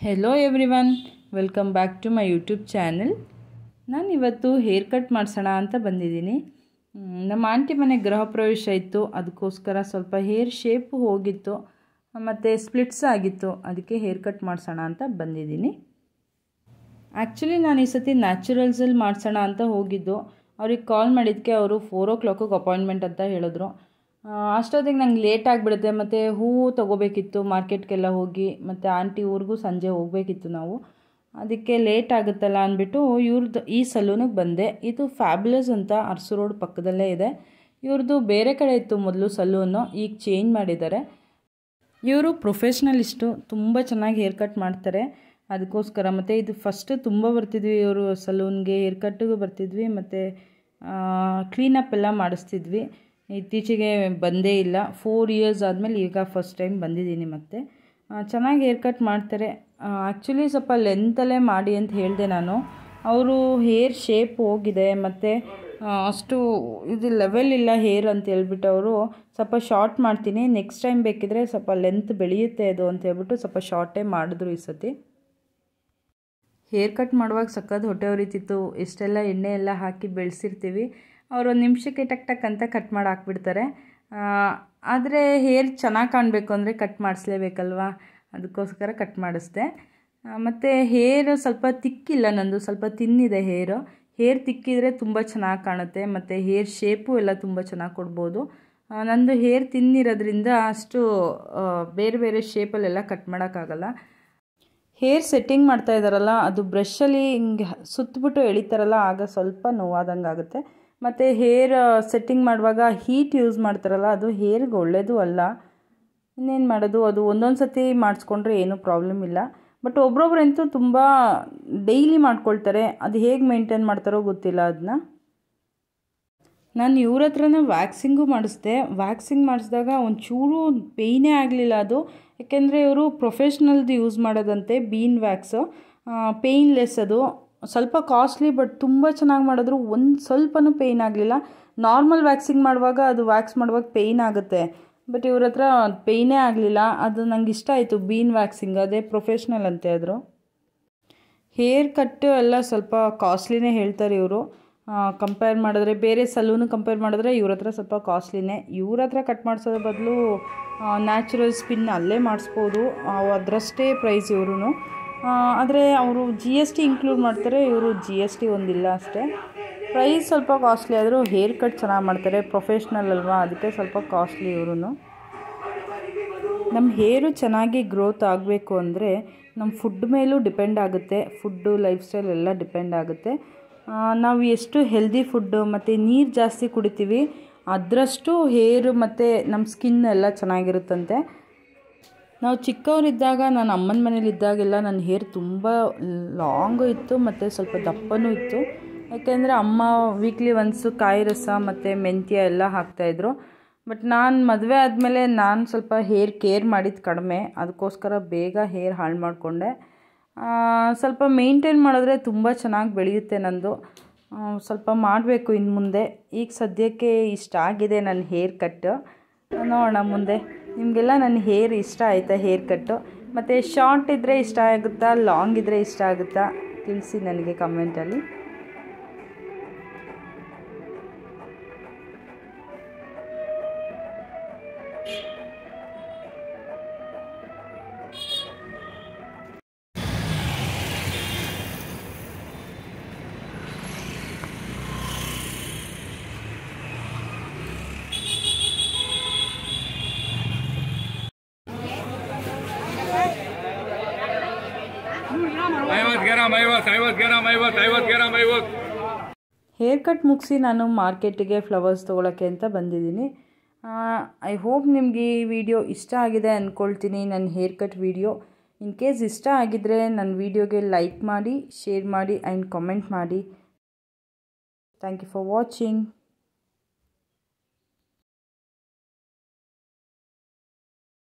Hello everyone welcome back to my YouTube channel ನಾನು ಇವತ್ತು hair cut ಮಾಡಿಸೋಣ ಅಂತ ಬಂದಿದ್ದೀನಿ. ನಮ್ಮ ಆಂಟಿ ಮನೆ ಗೃಹ ಪ್ರವೇಶ ಇತ್ತು, ಅದಕ್ಕೋಸ್ಕರ ಸ್ವಲ್ಪ ಹೇರ್ ಶೇಪ್ ಹೋಗಿತ್ತು, ಮತ್ತು ಸ್ಪ್ಲಿಟ್ಸ್ ಆಗಿತ್ತು, ಅದಕ್ಕೆ ಹೇರ್ ಕಟ್ ಮಾಡಿಸೋಣ ಅಂತ ಬಂದಿದ್ದೀನಿ. ಆ್ಯಕ್ಚುಲಿ ನಾನು ಈ ಸತಿ ನ್ಯಾಚುರಲ್ಸಲ್ಲಿ ಮಾಡಿಸೋಣ ಅಂತ ಹೋಗಿದ್ದು, ಅವ್ರಿಗೆ ಕಾಲ್ ಮಾಡಿದ್ದಕ್ಕೆ ಅವರು ಫೋರ್ ಓ ಕ್ಲಾಕಿಗೆ ಅಪಾಯಿಂಟ್ಮೆಂಟ್ ಅಂತ ಹೇಳಿದ್ರು. ಅಷ್ಟೊತ್ತಿಗೆ ನಂಗೆ ಲೇಟ್ ಆಗಿಬಿಡುತ್ತೆ. ಮತ್ತು ಹೂವು ತೊಗೋಬೇಕಿತ್ತು ಮಾರ್ಕೆಟ್ಗೆಲ್ಲ ಹೋಗಿ. ಮತ್ತು ಆಂಟಿ ಊರಿಗೂ ಸಂಜೆ ಹೋಗಬೇಕಿತ್ತು ನಾವು. ಅದಕ್ಕೆ ಲೇಟ್ ಆಗುತ್ತಲ್ಲ ಅಂದ್ಬಿಟ್ಟು ಇವ್ರದ್ದು ಈ ಸಲೂನಿಗೆ ಬಂದೆ. ಇದು ಫ್ಯಾಬ್ಯುಲಸ್ ಅಂತ ಅರಸು ರೋಡ್ ಪಕ್ಕದಲ್ಲೇ ಇದೆ. ಇವ್ರದ್ದು ಬೇರೆ ಕಡೆ ಇತ್ತು ಮೊದಲು ಸಲೂನು ಈಗ ಚೇಂಜ್ ಮಾಡಿದ್ದಾರೆ. ಇವರು ಪ್ರೊಫೆಷ್ನಲಿಸ್ಟು ತುಂಬ ಚೆನ್ನಾಗಿ ಹೇರ್ ಕಟ್ ಮಾಡ್ತಾರೆ. ಅದಕ್ಕೋಸ್ಕರ ಮತ್ತು ಇದು ಫಸ್ಟು ತುಂಬ ಬರ್ತಿದ್ವಿ ಇವರು ಸಲೂನ್ಗೆ ಹೇರ್ ಕಟ್ಟಿಗೂ ಬರ್ತಿದ್ವಿ. ಮತ್ತು ಕ್ಲೀನಪ್ ಎಲ್ಲ ಮಾಡಿಸ್ತಿದ್ವಿ. ಇತ್ತೀಚೆಗೆ ಬಂದೇ ಇಲ್ಲ. ಫೋರ್ ಇಯರ್ಸ್ ಆದಮೇಲೆ ಈಗ ಫಸ್ಟ್ ಟೈಮ್ ಬಂದಿದ್ದೀನಿ ಮತ್ತೆ. ಚೆನ್ನಾಗಿ ಹೇರ್ ಕಟ್ ಮಾಡ್ತಾರೆ. ಆ್ಯಕ್ಚುಲಿ ಸ್ವಲ್ಪ ಲೆಂತಲ್ಲೇ ಮಾಡಿ ಅಂತ ಹೇಳಿದೆ ನಾನು. ಅವರು ಹೇರ್ ಶೇಪ್ ಹೋಗಿದೆ ಮತ್ತು ಅಷ್ಟು ಇದು ಲೆವೆಲ್ ಇಲ್ಲ ಹೇರ್ ಅಂತ ಹೇಳ್ಬಿಟ್ಟು ಅವರು ಸ್ವಲ್ಪ ಶಾರ್ಟ್ ಮಾಡ್ತೀನಿ. ನೆಕ್ಸ್ಟ್ ಟೈಮ್ ಬೇಕಿದ್ರೆ ಸ್ವಲ್ಪ ಲೆಂತ್ ಬೆಳೆಯುತ್ತೆ ಅದು ಅಂತ ಹೇಳ್ಬಿಟ್ಟು ಸ್ವಲ್ಪ ಶಾರ್ಟೇ ಮಾಡಿದ್ರು ಈ ಸತಿ. ಹೇರ್ ಕಟ್ ಮಾಡುವಾಗ ಸಖತ್ ಹೊಟ್ಟೆ ಹೊರಿತಿತ್ತು. ಎಷ್ಟೆಲ್ಲ ಎಣ್ಣೆ ಎಲ್ಲ ಹಾಕಿ ಬೆಳೆಸಿರ್ತೀವಿ. ಅವ್ರು ಒಂದು ನಿಮಿಷಕ್ಕೆ ಟಕ್ ಟಕ್ ಅಂತ ಕಟ್ ಮಾಡಿ ಹಾಕ್ಬಿಡ್ತಾರೆ. ಆದರೆ ಹೇರ್ ಚೆನ್ನಾಗಿ ಕಾಣಬೇಕು ಅಂದರೆ ಕಟ್ ಮಾಡಿಸ್ಲೇಬೇಕಲ್ವಾ? ಅದಕ್ಕೋಸ್ಕರ ಕಟ್ ಮಾಡಿಸ್ದೆ. ಮತ್ತು ಹೇರ್ ಸ್ವಲ್ಪ ತಿಕ್ಕಿಲ್ಲ ನಂದು, ಸ್ವಲ್ಪ ತಿನ್ನಿದೆ ಹೇರು. ಹೇರ್ ತಿಕ್ಕಿದರೆ ತುಂಬ ಚೆನ್ನಾಗಿ ಕಾಣುತ್ತೆ, ಮತ್ತು ಹೇರ್ ಶೇಪು ಎಲ್ಲ ತುಂಬ ಚೆನ್ನಾಗಿ ಕೊಡ್ಬೋದು. ನಂದು ಹೇರ್ ತಿನ್ನಿರೋದ್ರಿಂದ ಅಷ್ಟು ಬೇರೆ ಬೇರೆ ಶೇಪಲ್ಲೆಲ್ಲ ಕಟ್ ಮಾಡೋಕ್ಕಾಗಲ್ಲ. ಹೇರ್ ಸೆಟ್ಟಿಂಗ್ ಮಾಡ್ತಾ ಇದ್ದಾರಲ್ಲ ಅದು ಬ್ರಷಲ್ಲಿ ಹಿಂಗೆ ಸುತ್ತಬಿಟ್ಟು ಎಳಿತಾರಲ್ಲ, ಆಗ ಸ್ವಲ್ಪ ನೋವಾದಂಗೆ ಆಗುತ್ತೆ ಮತ್ತು ಹೇರ್ ಸೆಟ್ಟಿಂಗ್ ಮಾಡುವಾಗ ಹೀಟ್ ಯೂಸ್ ಮಾಡ್ತಾರಲ್ಲ, ಅದು ಹೇರ್ಗೆ ಒಳ್ಳೆಯದು ಅಲ್ಲ. ಇನ್ನೇನು ಮಾಡೋದು, ಅದು ಒಂದೊಂದು ಸತಿ ಮಾಡಿಸ್ಕೊಂಡ್ರೆ ಏನೂ ಪ್ರಾಬ್ಲಮ್ ಇಲ್ಲ. ಬಟ್ ಒಬ್ರೊಬ್ರಂತೂ ತುಂಬ ಡೈಲಿ ಮಾಡ್ಕೊಳ್ತಾರೆ. ಅದು ಹೇಗೆ ಮೇಂಟೈನ್ ಮಾಡ್ತಾರೋ ಗೊತ್ತಿಲ್ಲ ಅದನ್ನ ನಾನು ಇವ್ರ ಹತ್ರನೇ ವ್ಯಾಕ್ಸಿಂಗು ಮಾಡಿಸ್ದೆ. ವ್ಯಾಕ್ಸಿಂಗ್ ಮಾಡಿಸಿದಾಗ ಒಂಚೂರು ಪೇಯ್ನೇ ಆಗಲಿಲ್ಲ ಅದು. ಯಾಕೆಂದರೆ ಇವರು ಪ್ರೊಫೆಷ್ನಲ್ದು ಯೂಸ್ ಮಾಡೋದಂತೆ ಬೀನ್ ವ್ಯಾಕ್ಸು ಪೇಯ್ನ್ಲೆಸ್ ಅದು. ಸ್ವಲ್ಪ ಕಾಸ್ಟ್ಲಿ ಬಟ್ ತುಂಬ ಚೆನ್ನಾಗಿ ಮಾಡಿದ್ರು. ಒಂದು ಸ್ವಲ್ಪನೂ ಪೇಯ್ನ್ ಆಗಲಿಲ್ಲ. ನಾರ್ಮಲ್ ವ್ಯಾಕ್ಸಿಂಗ್ ಮಾಡುವಾಗ ಅದು ವ್ಯಾಕ್ಸ್ ಮಾಡುವಾಗ ಪೇಯ್ನ್ ಆಗುತ್ತೆ. ಬಟ್ ಇವ್ರ ಹತ್ರ ಪೇಯ್ನೇ ಆಗಲಿಲ್ಲ. ಅದು ನಂಗೆ ಇಷ್ಟ ಆಯಿತು ಬೀನ್ ವ್ಯಾಕ್ಸಿಂಗ್ ಅದೇ ಪ್ರೊಫೆಷ್ನಲ್ ಅಂತೆ ಆದರು. ಹೇರ್ ಕಟ್ಟು ಎಲ್ಲ ಸ್ವಲ್ಪ ಕಾಸ್ಟ್ಲಿನೇ ಹೇಳ್ತಾರೆ ಇವರು. ಕಂಪೇರ್ ಮಾಡಿದ್ರೆ, ಬೇರೆ ಸಲೂನು ಕಂಪೇರ್ ಮಾಡಿದ್ರೆ ಇವ್ರ ಹತ್ರ ಸ್ವಲ್ಪ ಕಾಸ್ಟ್ಲಿನೇ ಇವ್ರ ಹತ್ರ ಕಟ್ ಮಾಡಿಸೋದ್ರ ಬದಲು ನ್ಯಾಚುರಲ್ ಸ್ಪಿನ್ ಅಲ್ಲೇ ಮಾಡಿಸ್ಬೋದು. ಅದರಷ್ಟೇ ಪ್ರೈಸ್ ಇವರು ಆದರೆ ಅವರು ಜಿ ಎಸ್ ಟಿ ಇನ್ಕ್ಲೂಡ್ ಮಾಡ್ತಾರೆ, ಇವರು ಜಿ ಎಸ್ ಟಿ ಒಂದಿಲ್ಲ ಅಷ್ಟೇ. ಪ್ರೈಸ್ ಸ್ವಲ್ಪ ಕಾಸ್ಟ್ಲಿ ಆದರೂ ಹೇರ್ ಕಟ್ ಚೆನ್ನಾಗಿ ಮಾಡ್ತಾರೆ ಪ್ರೊಫೆಷ್ನಲ್ ಅಲ್ವಾ? ಅದಕ್ಕೆ ಸ್ವಲ್ಪ ಕಾಸ್ಟ್ಲಿ ಇವರು ನಮ್ಮ ಹೇರು ಚೆನ್ನಾಗಿ ಗ್ರೋತ್ ಆಗಬೇಕು ಅಂದರೆ ನಮ್ಮ ಫುಡ್ ಮೇಲೂ ಡಿಪೆಂಡ್ ಆಗುತ್ತೆ. ಫುಡ್ಡು ಲೈಫ್ ಸ್ಟೈಲ್ ಎಲ್ಲ ಡಿಪೆಂಡ್ ಆಗುತ್ತೆ. ನಾವು ಎಷ್ಟು ಹೆಲ್ದಿ ಫುಡ್ಡು ಮತ್ತು ನೀರು ಜಾಸ್ತಿ ಕುಡಿತೀವಿ, ಅದರಷ್ಟು ಹೇರು ಮತ್ತು ನಮ್ಮ ಸ್ಕಿನ್ ಎಲ್ಲ ಚೆನ್ನಾಗಿರುತ್ತಂತೆ. ನಾವು ಚಿಕ್ಕವರಿದ್ದಾಗ ನಾನು ಅಮ್ಮನ ಮನೇಲಿದ್ದಾಗೆಲ್ಲ ನನ್ನ ಹೇರ್ ತುಂಬ ಲಾಂಗು ಇತ್ತು, ಮತ್ತು ಸ್ವಲ್ಪ ದಪ್ಪನೂ ಇತ್ತು. ಯಾಕೆಂದರೆ ಅಮ್ಮ ವೀಕ್ಲಿ ಒನ್ಸು ಕಾಯಿ ರಸ ಮತ್ತು ಮೆಂತ್ಯ ಎಲ್ಲ ಹಾಕ್ತಾಯಿದ್ರು ಬಟ್ ನಾನು ಮದುವೆ ಆದಮೇಲೆ ನಾನು ಸ್ವಲ್ಪ ಹೇರ್ ಕೇರ್ ಮಾಡಿದ್ದು ಕಡಿಮೆ. ಅದಕ್ಕೋಸ್ಕರ ಬೇಗ ಹೇರ್ ಹಾಳು ಮಾಡಿಕೊಂಡೆ. ಸ್ವಲ್ಪ ಮೇಂಟೈನ್ ಮಾಡಿದ್ರೆ ತುಂಬ ಚೆನ್ನಾಗಿ ಬೆಳೆಯುತ್ತೆ ನಂದು. ಸ್ವಲ್ಪ ಮಾಡಬೇಕು ಇನ್ನು ಮುಂದೆ. ಈಗ ಸದ್ಯಕ್ಕೆ ಇಷ್ಟ ಆಗಿದೆ ನನ್ನ ಹೇರ್ ಕಟ್ಟು ನೋಡೋಣ ಮುಂದೆ. ನಿಮಗೆಲ್ಲ ನನ್ನ ಹೇರ್ ಇಷ್ಟ ಆಯಿತಾ ಹೇರ್ ಕಟ್ಟು? ಮತ್ತು ಶಾರ್ಟ್ ಇದ್ದರೆ ಇಷ್ಟ ಆಗುತ್ತಾ ಲಾಂಗ್ ಇದ್ದರೆ ಇಷ್ಟ ಆಗುತ್ತಾ? ತಿಳಿಸಿ ನನಗೆ ಕಮೆಂಟಲ್ಲಿ ಹೇರ್ ಕಟ್ ಮುಗಿಸಿ ನಾನು ಮಾರ್ಕೆಟಿಗೆ ಫ್ಲವರ್ಸ್ ತೊಗೊಳಕ್ಕೆ ಅಂತ ಬಂದಿದ್ದೀನಿ. ಐ ಹೋಪ್ ನಿಮಗೆ ಈ ವಿಡಿಯೋ ಇಷ್ಟ ಆಗಿದೆ ಅಂದ್ಕೊಳ್ತೀನಿ ನನ್ನ hair cut video in case ಇಷ್ಟ ಆಗಿದ್ದರೆ ನನ್ನ ವಿಡಿಯೋಗೆ ಲೈಕ್ ಮಾಡಿ ಶೇರ್ ಮಾಡಿ ಆ್ಯಂಡ್ ಕಮೆಂಟ್ ಮಾಡಿ. Thank you for watching